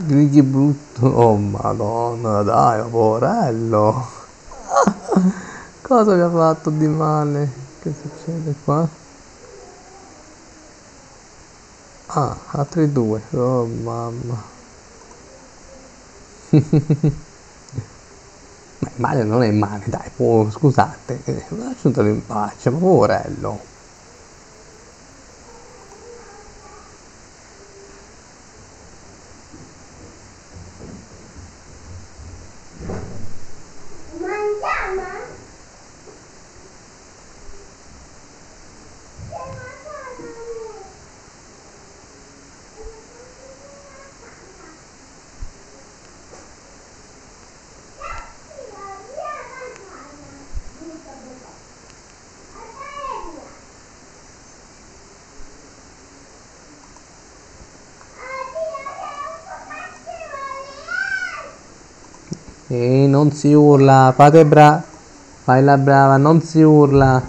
Grigli brutto. Oh madonna, dai, poverello. Cosa vi ha fatto di male? Che succede qua? Ah, altri due. Oh mamma. Ma il male non è male, dai, può, scusate. eh, Lasciatelo in pace, ma. E non si urla, fate bra... Fai la brava, non si urla.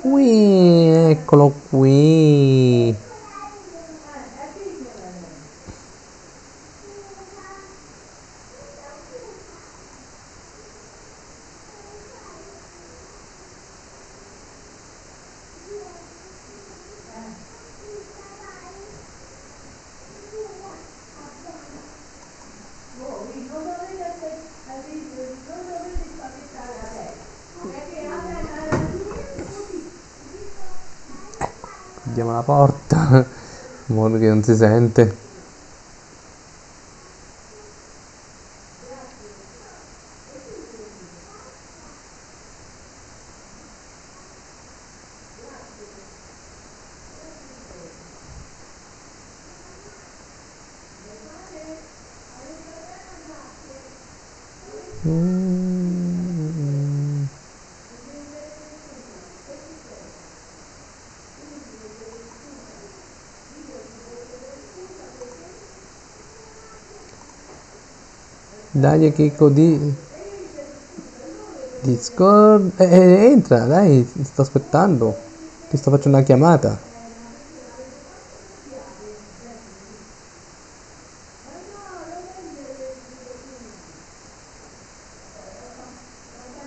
Ui, eccolo qui. Chiudiamo la porta, in modo che non si sente. Dai Chicco di Discord. Eh, eh, entra dai ti sto aspettando. Ti sto facendo una chiamata.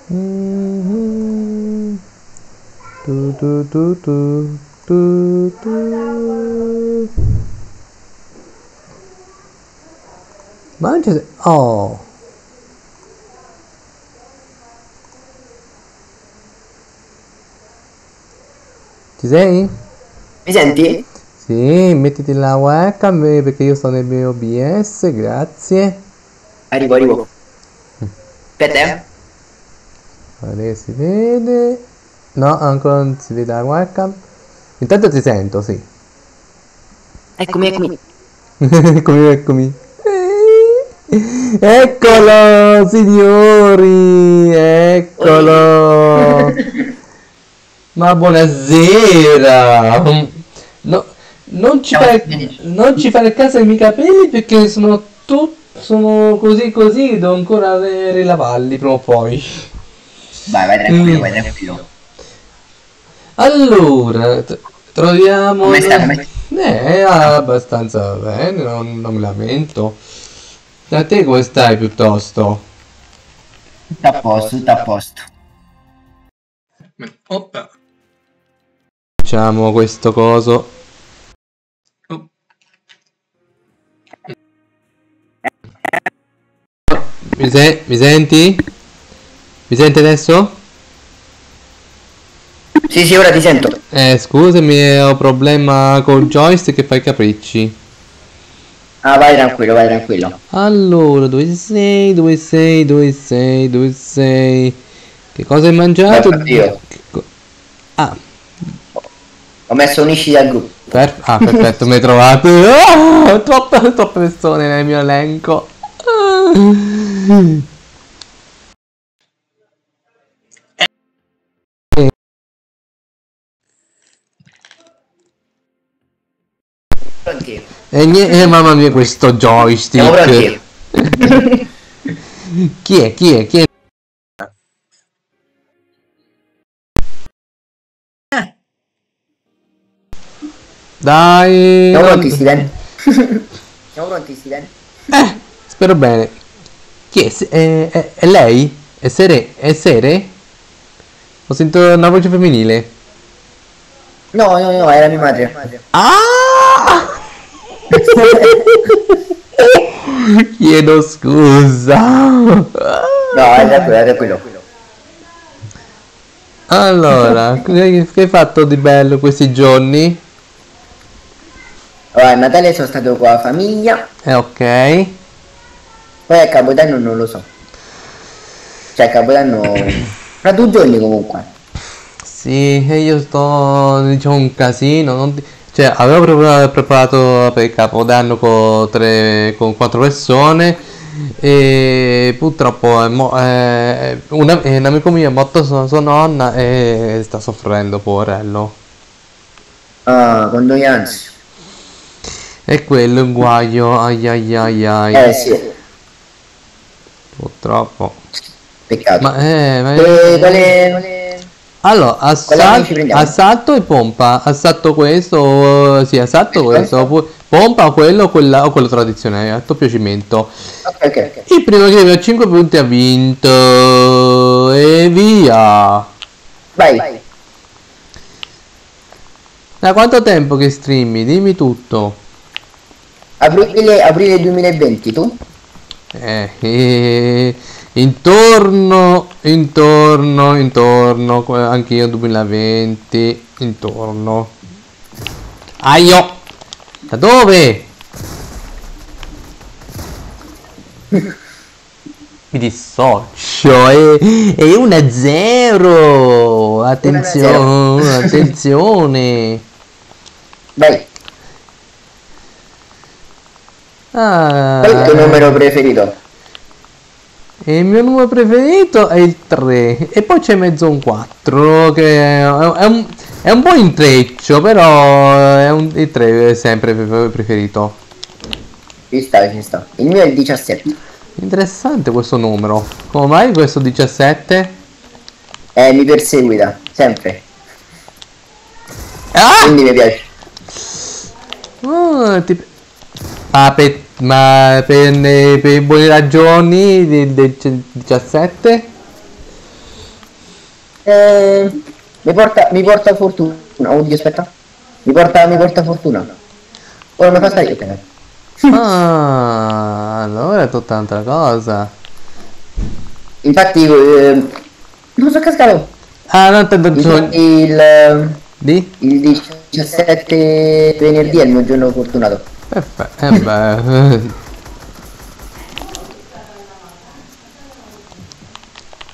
Mhm. tu tu tu tu tu tu ma non c'è oh ci sei? Mi senti? Sì, mettiti la webcam perché io sto nel mio OBS, grazie. Arrivo, arrivo. Aspetta, eh. Adesso si vede. No, ancora non si vede la webcam. Intanto ti sento, sì. Eccomi, eccomi. eccomi, eccomi. Eccolo, signori, eccolo. Ma buonasera. No, non ci fare, non ci fare caso ai miei capelli perché sono tu, sono così così, devo ancora ri- rilavarli prima o poi. Vai, vai tranquillo, Mm. vai tranquillo. Allora, troviamo... Come stai? Eh, abbastanza bene, non, non mi lamento. Da te come stai piuttosto? Tutto a posto, tutto a posto. Oppa. Facciamo questo coso. Oh. Mi, se- mi senti? Mi senti adesso? Sì, sì, ora ti sento. Eh, scusami, ho problema col joystick che fa i capricci. Ah, vai tranquillo, vai tranquillo. Allora, dove sei? Dove sei? Dove sei? Dove sei? Che cosa hai mangiato? Io. Ah, Ho messo unisci al gruppo. per- ah, perfetto, mi hai trovato. Ah, troppe, troppe persone nel mio elenco. E niente, mamma mia, questo joystick. Chi è? Chi è? Chi è? Dai. Siamo pronti, Steven? Siamo pronti, Steven? Eh, spero bene. Chi è? È, è- è lei? È Sere? È Sere? Ho sentito una voce femminile. No, no, no, era mia madre. Ah! Chiedo scusa. No, era quello, era quello. Allora, che che hai fatto di bello questi giorni? Allora, a Natale sono stato con la famiglia, Eh, ok. poi a Capodanno non lo so. Cioè, a Capodanno... Fra due giorni comunque. Sì, e io sto, diciamo, un casino. non ti- Cioè, avevo preparato, per il Capodanno con, tre, con quattro persone e purtroppo è mo- eh, una- eh, un amico mio è morto sua, sua nonna e sta soffrendo, poverello. Ah, condoglianze. E quello è un guaio, ai ai ai ai, Eh sì, purtroppo. peccato. Ma, eh, ma- E quale... quale- Allora, assal- assalto e pompa. Assalto questo, sì, assalto questo. Pompa quello o quella, o quello tradizionale, a doppio cimento. Ok, ok, ok. Il primo che arriva a 5 punti ha vinto. E via. Vai. Da quanto tempo che streami? Dimmi tutto. Aprile, aprile 2020, tu? Eh, eh, intorno, intorno, intorno, anch'io 2020, intorno. Aio! Da dove? Mi dissocio, è, è 1 0. Attenzione, attenzione. Vai. Ah, Qual è il tuo numero preferito? E il mio numero preferito è il 3 e poi c'è mezzo un 4 che è, un, è un po' intreccio però è un, il 3 è sempre pre- preferito. Ci sta, ci sta. Il mio è il 17. Interessante questo numero. Come mai questo 17? Eh, mi perseguita, sempre. Ah! Quindi mi piace. Ah, ti- Ma per, ma per, per buone ragioni del, del 17? Eh, mi porta, mi porta fortuna. Oddio, aspetta. Mi porta, mi porta fortuna. Ora mi fa stare ok. Ah, allora è tutta un'altra cosa. Infatti, eh, non so cascato. Ah, no, tanto Infatti il, Di? il 17 venerdì è il mio giorno fortunato. Perfetto. Eh beh.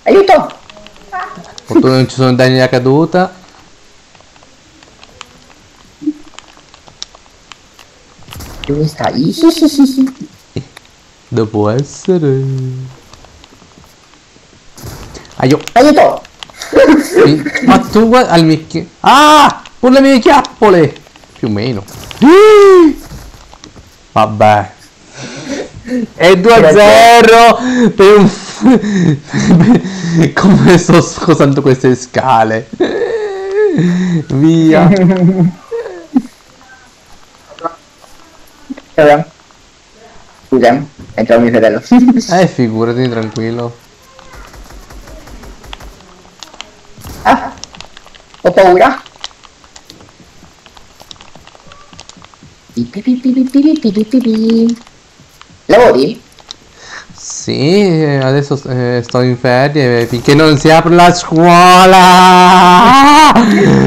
Aiuto! Fortuna non ci sono danni da caduta. Dove stai? Sì, sì, sì, sì. Dopo essere. Aio. Aiuto! Ma tu guarda al micchio. Ah! Con le mie chiappole! Più o meno. Ih! Vabbè. È 2 a 0 per un... Come sto scosando queste scale. Via. Scusa, entra mio fratello. Eh, figurati, tranquillo. ah, ho paura. Lavori? Sì, adesso eh, sto in ferie finché non si apre la scuola.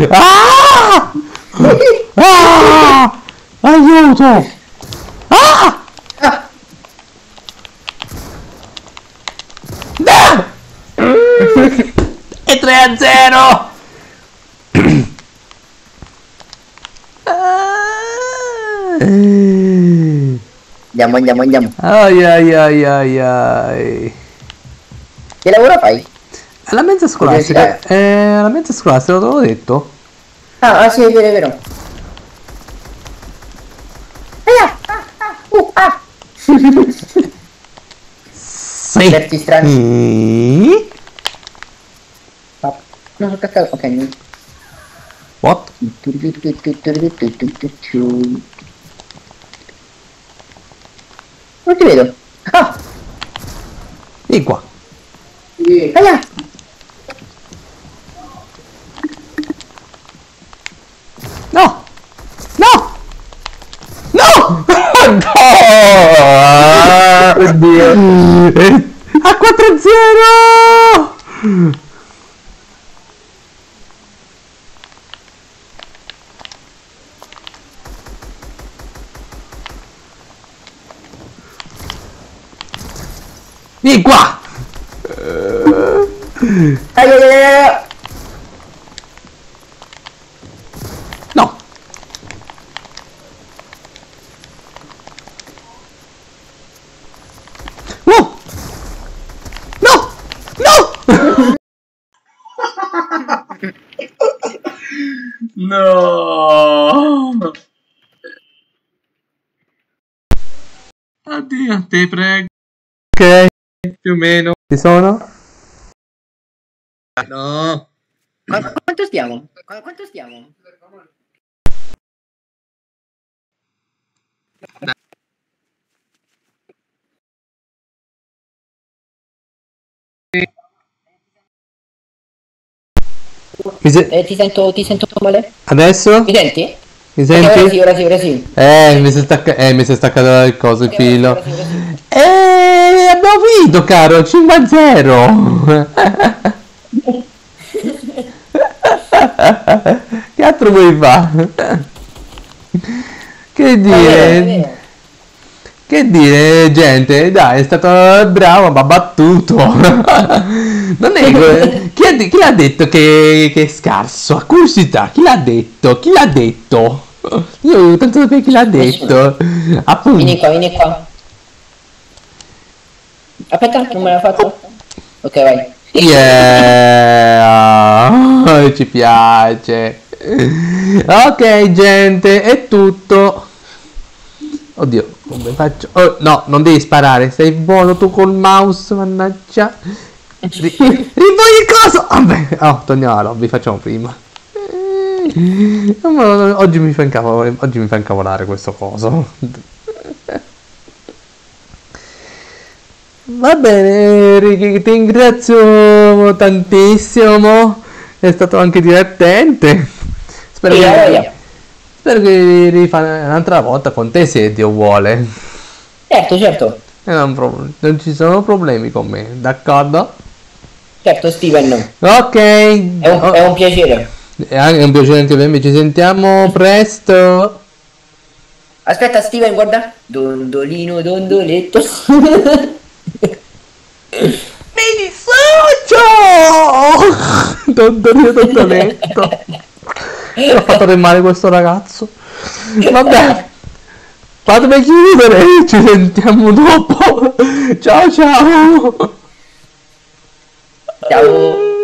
Ah! Ah! Aiuto! Ah! Ah, E 3 a 0! Andiamo, andiamo, andiamo. Ai ai ai ai ai. Che lavoro fai? Alla mensa scolastica. Eh, alla mensa scolastica, te l'avevo detto. Ah, ah, sì, è vero, è vero. Aia! Ah, ah, uh, ah. Sì. Certi strani. Mm. Ah, No, sono cascato. Ok. What? Non ti vedo. Ah, Vieni qua. aia. No! No! No! no! Oddio. A 4-0! Vieni qua! Aia, aia, aia. No! No! No! No! No! Addio, ti prego. Ok, Più o meno. ci sono? No. Ma quanto stiamo? Qu- Quanto stiamo? Mi se- Eh, ti sento, ti sento male? Adesso? Mi senti? Mi Ok, ora sì, senti? ora sì, ora sì. Eh, mi si è stacca- eh, mi si è staccato il coso, il filo. ora sì, ora sì. Eh, abbiamo vinto, caro, 5-0. che altro vuoi fare? Che dire? Che dire, gente? Dai, è stato bravo, ma battuto. Non è chi, ha chi l'ha detto che, che è scarso? Accusità, chi l'ha detto? Chi l'ha detto? Io tanto sapere chi l'ha detto. Vieni Appunto. qua, vieni qua. Aspetta, non me l'ha fatto? Ok, vai. Yeah, ci piace. Ok, gente, è tutto. Oddio, come faccio? Oh, no, non devi sparare, sei buono tu col mouse, mannaggia. Ri- Rivogli il coso! Vabbè, oh, torniamo alla lobby, facciamo prima. Eh, Oggi mi fa incavolare, oggi mi fa incavolare questo coso. Va bene, Ricky, ti ringrazio tantissimo. È stato anche divertente. Spero Sì, che, voglia. spero che rifà un'altra volta con te se Dio vuole. Certo, certo. Eh, Non, pro- non ci sono problemi con me, d'accordo? Certo, Steven. Ok. È un, è un piacere. È anche un piacere anche per me. Ci sentiamo presto. Aspetta, Steven, guarda. Dondolino, dondoletto. Mi dissocio! Dondolino, dondoletto. Ho fatto del male questo ragazzo. Vabbè. Fatemi chiudere, ci sentiamo dopo. Ciao ciao. Ciao.